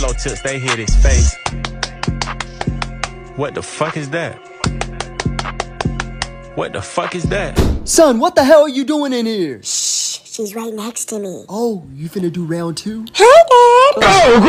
Hollow tips, they hit his face. What the fuck is that? What the fuck is that? Son, what the hell are you doing in here? Shh, she's right next to me. Oh, you finna do round two? Hey, Dad. Oh,